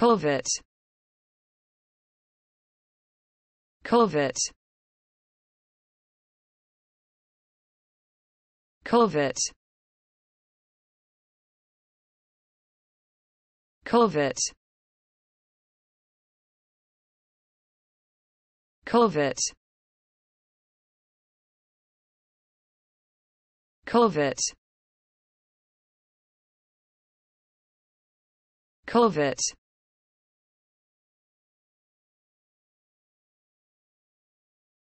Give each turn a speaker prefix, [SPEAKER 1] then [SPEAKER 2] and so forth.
[SPEAKER 1] Culvert. Culvert. Culvert. Culvert. Culvert. Culvert. Culvert.